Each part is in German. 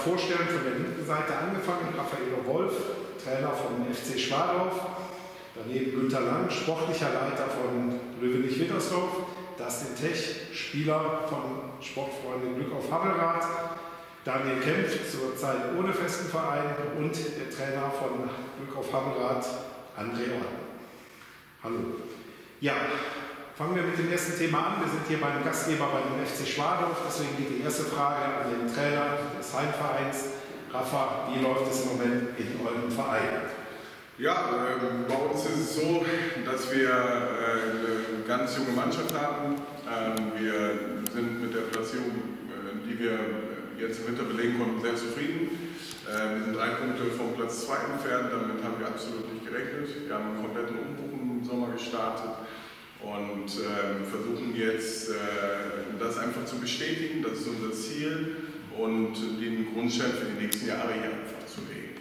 vorstellen von der linken Seite angefangen, Raffaello Wolf, Trainer vom FC Schwadorf, daneben Günter Lang, sportlicher Leiter von Löwenich-Wittersdorf, Dustin Tech, Spieler von Sportfreunde Glück auf Hammelrad, Daniel Kempf, zurzeit ohne festen Verein. Und der Trainer von Glück auf Hammelrad, André Orten. Hallo. Ja, fangen wir mit dem ersten Thema an. Wir sind hier beim Gastgeber bei dem FC Schwadorf, deswegen geht die erste Frage an den Trainer des Heimvereins. Rafa, wie läuft es im Moment in eurem Verein? Ja, äh, bei uns ist es so, dass wir äh, eine ganz junge Mannschaft haben. Ähm, wir sind mit der Platzierung, äh, die wir jetzt im Winter belegen konnten, sehr zufrieden. Äh, wir sind drei Punkte vom Platz 2 entfernt, damit haben wir absolut nicht gerechnet. Wir haben einen kompletten Umbruch im Sommer gestartet und äh, versuchen jetzt äh, das einfach zu bestätigen, das ist unser Ziel und den Grundstein für die nächsten Jahre hier einfach zu legen.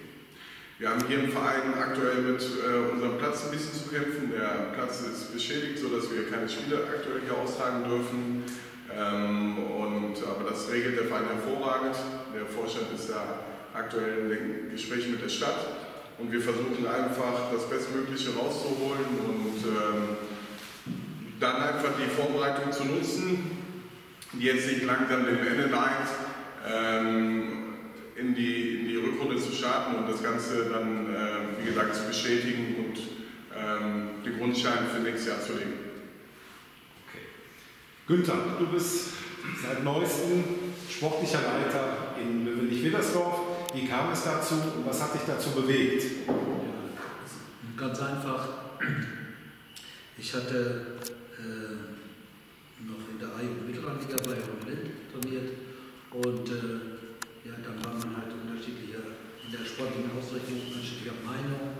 Wir haben hier im Verein aktuell mit äh, unserem Platz ein bisschen zu kämpfen. Der Platz ist beschädigt, sodass wir keine Spiele aktuell hier austragen dürfen. Ähm, und, aber das regelt der Verein hervorragend. Der Vorstand ist da aktuell in den Gesprächen mit der Stadt und wir versuchen einfach das Bestmögliche rauszuholen und ähm, dann einfach die Vorbereitung zu nutzen, die jetzt sich langsam dem Ende neigt, ähm, in, die, in die Rückrunde zu starten und das Ganze dann, äh, wie gesagt, zu bestätigen und ähm, den Grundstein für nächstes Jahr zu legen. Okay. Günther, du bist seit neuestem sportlicher Leiter in Löwenich-Wittersdorf. Wie kam es dazu und was hat dich dazu bewegt? Ja, ganz einfach. Ich hatte äh, noch in der A- und Mittellandliga bei Lind trainiert und äh, ja, dann war man halt unterschiedlicher in der sportlichen Ausrichtung unterschiedlicher Meinung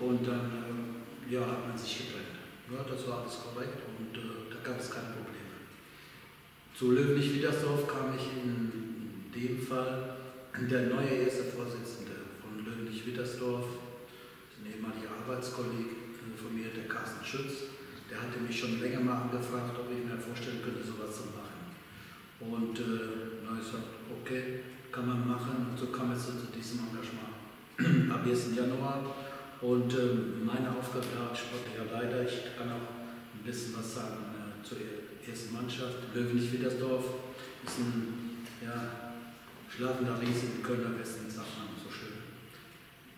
und dann äh, ja, hat man sich getrennt. Ja, das war alles korrekt und äh, da gab es keine Probleme. Zu Löwenich-Widersdorf kam ich in dem Fall der neue erste Vorsitzende von Löwenich-Wittersdorf, ein ehemaliger Arbeitskollege von mir, der Carsten Schütz, der hatte mich schon länger mal angefragt, ob ich mir vorstellen könnte, sowas zu machen. Und äh, na, ich sagte, okay, kann man machen. Und so kam es zu diesem Engagement ab 1. Januar. Und äh, meine Aufgabe als sportlicher Leiter, ich kann auch ein bisschen was sagen äh, zur ersten Mannschaft. Löwenich-Wittersdorf ist ein ja, schlafender Riese im Kölner Westen, sagt man so schön.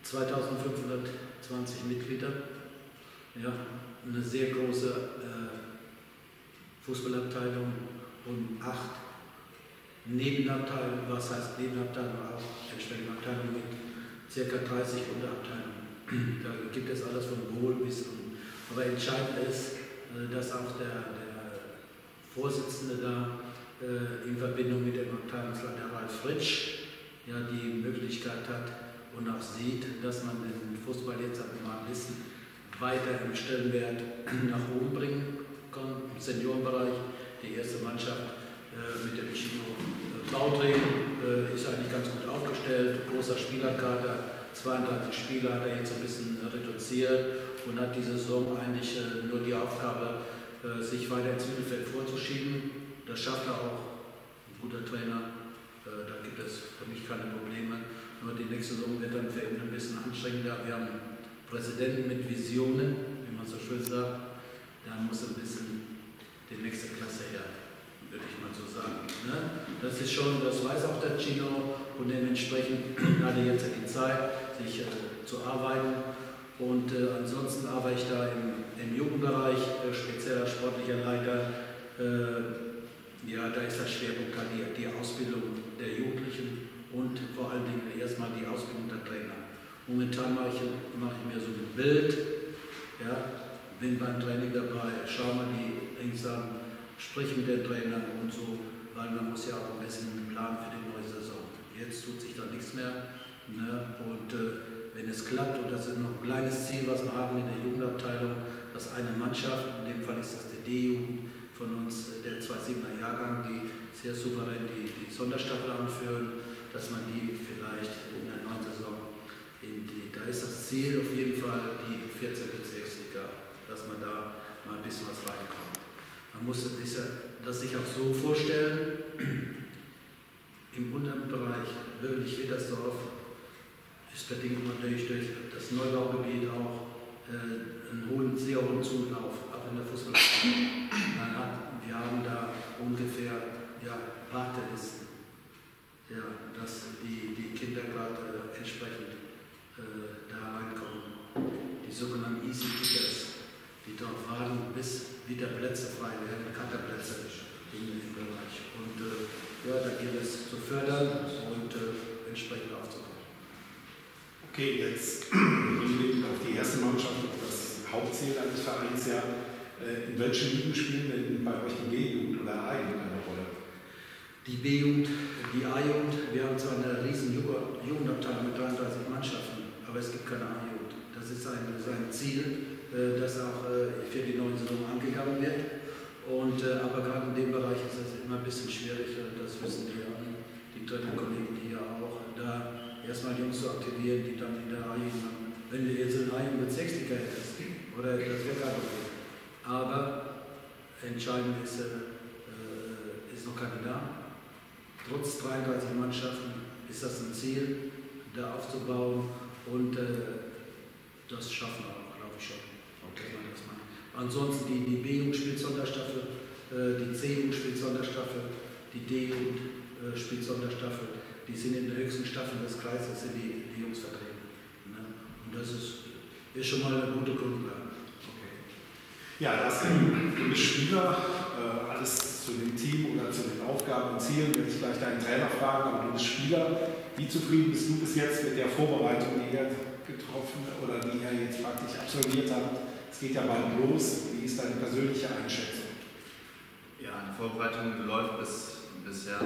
2520 Mitglieder, ja, eine sehr große äh, Fußballabteilung und acht Nebenabteilungen, was heißt Nebenabteilung, auch entsprechende Abteilungen mit ca. 30 Unterabteilungen. Da gibt es alles von Wohl bis und. Aber entscheidend ist, äh, dass auch der, der Vorsitzende da äh, in Verbindung mit dem Abteilungsleiter Ralf Fritsch ja, die Möglichkeit hat und auch sieht, dass man den Fußball jetzt ab dem Wissen weiter im Stellenwert nach oben bringen kann. Im Seniorenbereich, die erste Mannschaft äh, mit dem Chino äh, äh, ist eigentlich ganz gut aufgestellt, großer Spielerkader, 32 Spieler hat er jetzt ein bisschen reduziert und hat diese Saison eigentlich äh, nur die Aufgabe, äh, sich weiter ins Mittelfeld vorzuschieben. Das schafft er auch. Ein guter Trainer, äh, da gibt es für mich keine Probleme. Nur die nächste Saison wird dann für ihn ein bisschen anstrengender. Wir haben Präsidenten mit Visionen, wie man so schön sagt. Da muss ein bisschen die nächste Klasse her, würde ich mal so sagen. Ne? Das ist schon, das weiß auch der Chino und dementsprechend hat er jetzt die Zeit, sich äh, zu arbeiten. Und äh, ansonsten arbeite ich da im, im Jugendbereich, äh, spezieller sportlicher Leiter. Äh, ja, da ist das Schwerpunkt die, die Ausbildung der Jugendlichen und vor allen Dingen erstmal die Ausbildung der Trainer. Momentan mache ich, mache ich mir so ein Bild, ja, bin beim Training dabei, schau mal die Dings an, sprich mit den Trainern und so, weil man muss ja auch ein bisschen einen Plan für die neue Saison. Jetzt tut sich da nichts mehr. Ne? Und äh, wenn es klappt, und das ist noch ein kleines Ziel, was wir haben in der Jugendabteilung, dass eine Mannschaft, in dem Fall ist das die D-Jugend von uns, der 2-7er Jahrgang, die sehr souverän die, die Sonderstaffel anführen, dass man die vielleicht in der neuen Saison ist das Ziel auf jeden Fall die 14. Bezirksliga, dass man da mal ein bisschen was reinkommt. Man muss das sich auch so vorstellen, im unteren Bereich Löwenich-Wittersdorf ist bedingt natürlich durch das Neubaugebiet auch äh, einen hohen, sehr hohen Zulauf, auch in der Fußballspiele. Wir haben da ungefähr ja, Wartelisten, ja, dass die, die Kinder gerade äh, entsprechend äh, da reinkommen. Die sogenannten Easy Kickers, die darauf warten, bis wieder Plätze frei werden, Kanterplätze im, im Bereich. Und äh, ja, da gilt es zu fördern und äh, entsprechend aufzubauen. Okay, jetzt blicken auf die erste Mannschaft, das Hauptziel eines Vereins ja. Äh, in welchen Ligen spielen denn bei euch die B-Jugend oder A-Jugend eine Rolle? Die B-Jugend, die A-Jugend, wir haben zwar eine riesen Jugendabteilung mit 33 Mannschaften, aber es gibt keine A-Jugend. Das ist ein, ein Ziel, äh, das auch äh, für die neuen Saison angegangen wird. Und, aber gerade in dem Bereich ist es immer ein bisschen schwierig, das wissen die, die dritten Kollegen hier auch. Da erstmal Jungs zu aktivieren, die dann in der Reihe haben. Wenn du jetzt in mit 60er hättest, oder das wäre kein Problem. Aber entscheidend ist, äh, ist noch keine da. Trotz 33 Mannschaften ist das ein Ziel, da aufzubauen und äh, das schaffen wir auch, glaube ich schon. Okay. Ansonsten die, die B-Jugend spielt Sonderstaffel, äh, die C-Jugend spielt Sonderstaffel, die D-Jugend äh, spielt Sonderstaffel die sind in der höchsten Staffel des Kreises, sind die, die Jungs vertreten. Ne? Und das ist, ist schon mal eine gute Grundlage. Okay. Ja, das sind Spieler, äh, alles zu dem Team oder zu den Aufgaben und Zielen werde ich gleich deinen Trainer fragen, aber du bist Spieler. Wie zufrieden bist du bis jetzt mit der Vorbereitung, die ihr getroffen oder die ihr jetzt praktisch absolviert habt? Es geht ja bald los. Wie ist deine persönliche Einschätzung? Ja, die Vorbereitung läuft bis, bisher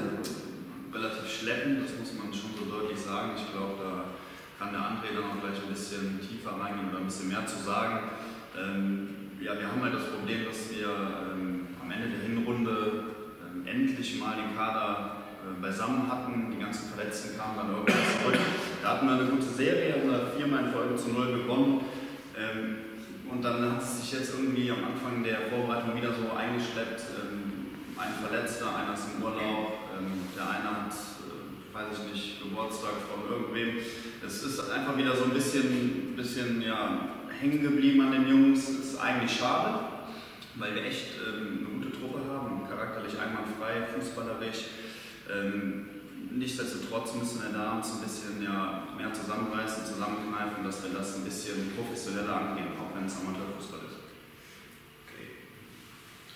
relativ schleppend, das muss man schon so deutlich sagen. Ich glaube, da kann der André dann auch gleich ein bisschen tiefer reingehen oder ein bisschen mehr zu sagen. Ähm, ja, wir haben halt das Problem, dass wir ähm, am Ende der Hinrunde ähm, endlich mal den Kader beisammen hatten. Die ganzen Verletzten kamen dann irgendwann zurück. Da hatten wir eine gute Serie, oder viermal in Folge zu null begonnen. Ähm, und dann hat es sich jetzt irgendwie am Anfang der Vorbereitung wieder so eingeschleppt. Ähm, ein Verletzter, einer ist im Urlaub, ähm, der eine hat, äh, weiß ich nicht, Geburtstag von irgendwem. Es ist einfach wieder so ein bisschen, bisschen ja, hängen geblieben an den Jungs. Das ist eigentlich schade, weil wir echt eine gute Truppe haben, charakterlich einwandfrei, fußballerisch. Ähm, nichtsdestotrotz müssen wir da uns ein bisschen ja, mehr zusammenreißen, zusammenkneifen, dass wir das ein bisschen professioneller angehen, auch wenn es Amateurfußball ist.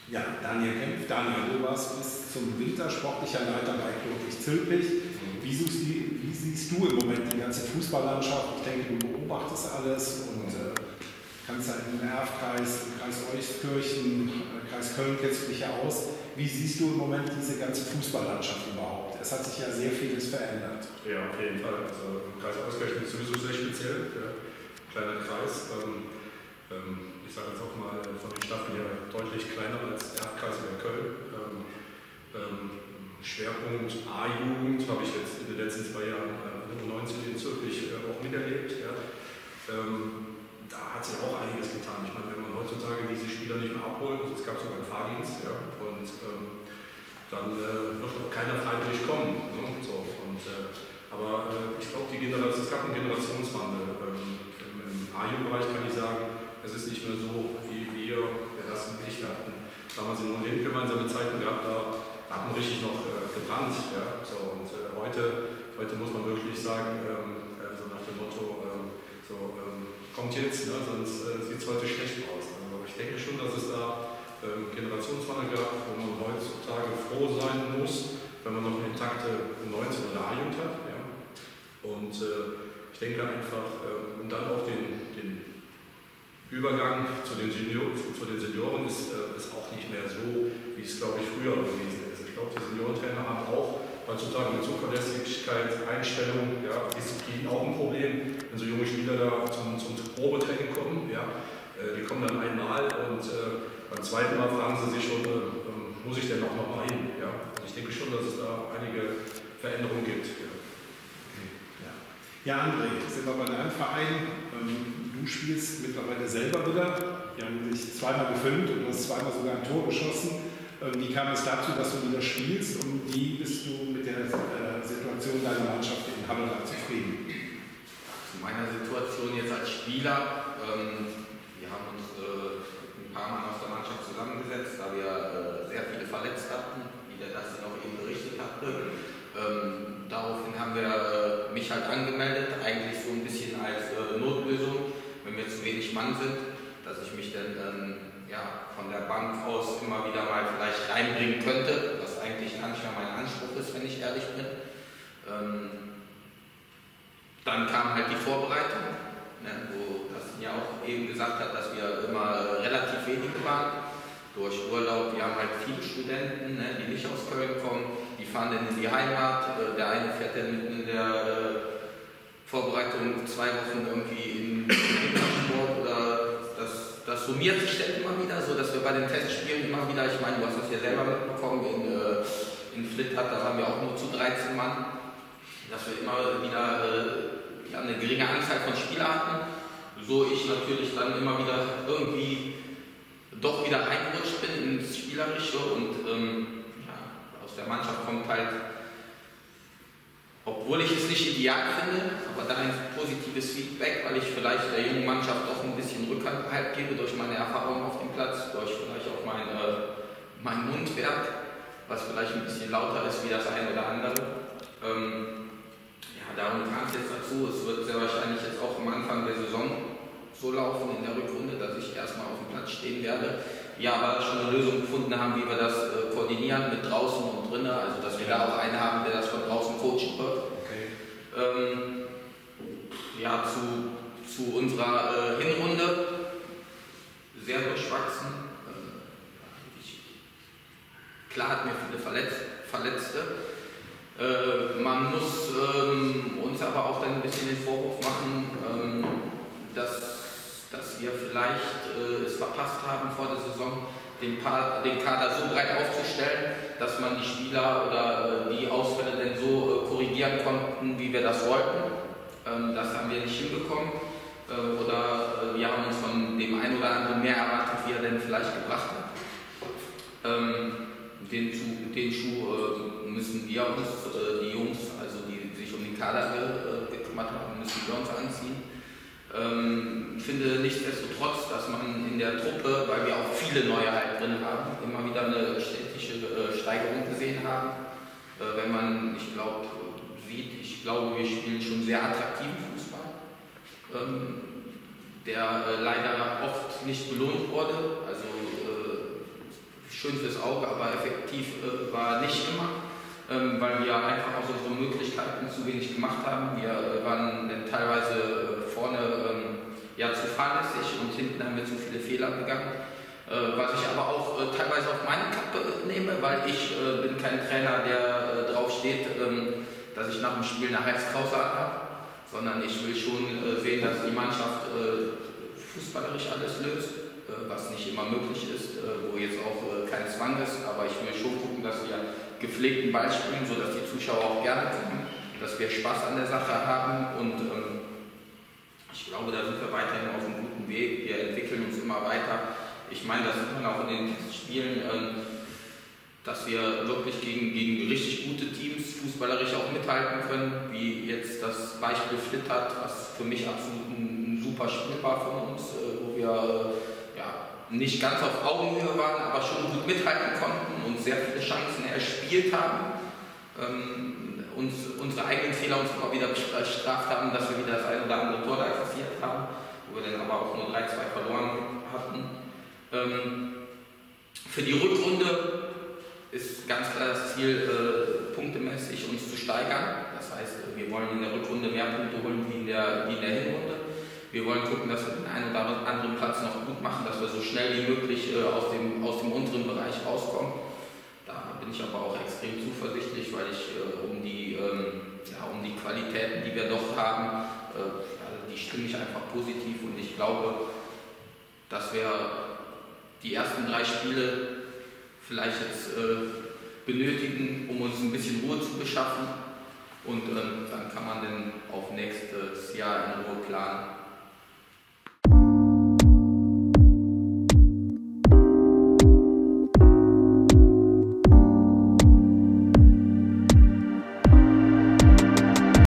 Ja, Daniel Kempf. Daniel, du warst bis zum Winter sportlicher Leiter bei Klotig Zülpich. Wie, wie, siehst du im Moment die ganze Fußballlandschaft? Ich denke, du beobachtest alles und äh, kannst ja im RF-Kreis, Kreis Euskirchen, äh, Kreis Köln kennst du dich ja aus. Wie siehst du im Moment diese ganze Fußballlandschaft überhaupt? Es hat sich ja sehr vieles verändert. Ja, auf jeden Fall. Also Kreis Euskirchen ist sowieso sehr speziell. Ja. Kleiner Kreis. Ähm, ähm, ich sage jetzt auch mal, äh, von den Staffeln her deutlich kleiner als Erdkreis oder Köln. Ähm, ähm, Schwerpunkt A-Jugend habe ich jetzt in den letzten zwei Jahren äh, 19 in Zürich äh, auch miterlebt. Ja. Ähm, da hat sich auch einiges getan. Ich meine, wenn man heutzutage diese Spieler nicht mehr abholt, es gab sogar einen Fahrdienst, ja, und ähm, dann äh, wird auch keiner freiwillig kommen. Ne, so, und, äh, aber äh, ich glaube, es gab einen Generationswandel. Ähm, Im, A-Jugendbereich kann ich sagen, es ist nicht mehr so, wie wir, das und ich hatten. Damals in Berlin gemeinsame Zeiten gehabt, da hat man richtig noch äh, gebrannt. Ja? So, und äh, heute, heute muss man wirklich sagen, ähm, äh, so nach dem Motto, ähm, so, ähm, kommt jetzt, ne? sonst äh, sieht es heute schlecht aus. Also ich denke schon, dass es da ähm, Generationswandel gab, wo man heutzutage froh sein muss, wenn man noch eine intakte 19 oder A-Jugend hat. Ja? Und äh, ich denke einfach, äh, und dann auch den, den Übergang zu den, Senior, zu den Senioren ist, äh, ist auch nicht mehr so, wie es, glaube ich, früher gewesen ist. Ich glaube, die Seniorentrainer haben auch heutzutage mit Zuverlässigkeit, Einstellung, ja, Disziplin auch ein Problem. Wenn so junge Spieler da zum, zum Probetraining kommen, ja, äh, die kommen dann einmal und äh, beim zweiten Mal fragen sie sich schon, äh, ähm, muss ich denn auch noch mal hin? Ja? Also ich denke schon, dass es da einige Veränderungen gibt. Ja, ja André, sind wir bei deinem Verein. Ähm, du spielst mittlerweile selber wieder. Die haben dich zweimal gefilmt und du hast zweimal sogar ein Tor geschossen. Ähm, wie kam es dazu, dass du wieder spielst und wie bist du mit der äh, Situation deiner Mannschaft in Kanada zufrieden? Zu meiner Situation jetzt als Spieler, ähm, wir haben uns äh, ein paar Mal aus der Mannschaft zusammengesetzt, da wir äh, sehr viele Verletzte hatten, wie der das noch eben berichtet hatte. Ähm, daraufhin haben wir mich halt angemeldet, eigentlich so ein bisschen als Notlösung, wenn wir zu wenig Mann sind, dass ich mich dann ja, von der Bank aus immer wieder mal vielleicht reinbringen könnte, was eigentlich mehr mein Anspruch ist, wenn ich ehrlich bin. Ähm, dann kam halt die Vorbereitung, ne, wo das ja auch eben gesagt hat, dass wir immer relativ wenige waren. Durch Urlaub, wir haben halt viele Studenten, ne, die nicht aus Köln kommen, die fahren dann in die Heimat. Äh, der eine fährt dann mitten in der äh, Vorbereitung zwei Wochen irgendwie in Sport das, das summiert sich dann immer wieder, so dass wir bei den Testspielen immer wieder, ich meine, du hast das ja selber mitbekommen, in, äh, in Flittert, da waren wir auch nur zu 13 Mann, dass wir immer wieder ja, eine geringe Anzahl von Spielern hatten. So ich natürlich dann immer wieder irgendwie doch wieder reingerutscht bin ins Spielerische und ähm, ja, aus der Mannschaft kommt halt, obwohl ich es nicht ideal finde, aber da ein positives Feedback, weil ich vielleicht der jungen Mannschaft doch ein bisschen Rückhalt gebe durch meine Erfahrungen auf dem Platz, durch vielleicht auch mein, äh, mein Mundwerk, was vielleicht ein bisschen lauter ist wie das eine oder andere. Ähm, darum kam es jetzt dazu. Es wird sehr wahrscheinlich jetzt auch am Anfang der Saison so laufen in der Rückrunde, dass ich erstmal auf dem Platz stehen werde. Ja, aber schon eine Lösung gefunden haben, wie wir das äh, koordinieren mit draußen und drinnen, also dass wir da auch einen haben, der das von draußen coachen wird. Okay. Ähm, ja, zu, zu unserer äh, Hinrunde sehr durchwachsen. Äh, ich, klar hat mir viele Verletz, Verletzte. Äh, man muss ähm, uns aber auch dann ein bisschen den Vorwurf machen, ähm, dass, dass wir vielleicht äh, es verpasst haben vor der Saison, den, den Kader so breit aufzustellen, dass man die Spieler oder äh, die Ausfälle denn so äh, korrigieren konnten, wie wir das wollten. Ähm, das haben wir nicht hinbekommen. Äh, oder wir haben uns von dem einen oder anderen mehr erwartet, wie er denn vielleicht gebracht hat. Ähm, den, den Schuh müssen wir uns, die Jungs, also die sich um den Kader gekümmert haben, müssen wir uns anziehen. Ähm, finde nichtsdestotrotz, dass man in der Truppe, weil wir auch viele neue halt drin haben, immer wieder eine stetige äh, Steigerung gesehen haben. Äh, wenn man, ich glaube, sieht, ich glaube, wir spielen schon sehr attraktiven Fußball, ähm, der äh, leider oft nicht belohnt wurde. Also schön fürs Auge, aber effektiv war nicht immer ähm, weil wir einfach aus unseren Möglichkeiten zu wenig gemacht haben. Wir waren teilweise vorne ähm, ja, zu fahrlässig und hinten haben wir zu viele Fehler begangen. Äh, was ich aber auch äh, teilweise auf meine Kappe nehme, weil ich äh, bin kein Trainer, der drauf steht, ähm, dass ich nach dem Spiel eine Halskrause habe, sondern ich will schon sehen, dass die Mannschaft fußballerisch alles löst was nicht immer möglich ist, wo jetzt auch kein Zwang ist, aber ich will schon gucken, dass wir gepflegten Ball spielen, sodass die Zuschauer auch gerne kommen, dass wir Spaß an der Sache haben. Und ähm, ich glaube, da sind wir weiterhin auf einem guten Weg. Wir entwickeln uns immer weiter. Ich meine, das sieht man auch in den Spielen, ähm, dass wir wirklich gegen, gegen richtig gute Teams fußballerisch auch mithalten können, wie jetzt das Beispiel Flittert, was für mich absolut ein, super Spiel war von uns, äh, wo wir äh, ja, nicht ganz auf Augenhöhe waren, aber schon gut mithalten konnten und sehr viele Chancen erspielt haben. Ähm, uns, unsere eigenen Fehler uns immer wieder bestraft haben, dass wir wieder das ein oder andere Tor da kassiert haben, wo wir dann aber auch nur 3-2 verloren hatten. Ähm, für die Rückrunde ist ganz klar das Ziel, äh, punktemäßig uns zu steigern. Das heißt, wir wollen in der Rückrunde mehr Punkte holen wie in der, wie in der Hinrunde. Wir wollen gucken, dass wir den einen oder anderen Platz noch gut machen, dass wir so schnell wie möglich äh, aus, dem, aus dem unteren Bereich rauskommen. Da bin ich aber auch extrem zuversichtlich, weil ich äh, um, die, ähm, ja, um die Qualitäten, die wir doch haben, äh, die stimme ich einfach positiv und ich glaube, dass wir die ersten drei Spiele vielleicht jetzt äh, benötigen, um uns ein bisschen Ruhe zu beschaffen. Und ähm, dann kann man dann auf nächstes Jahr in Ruhe planen.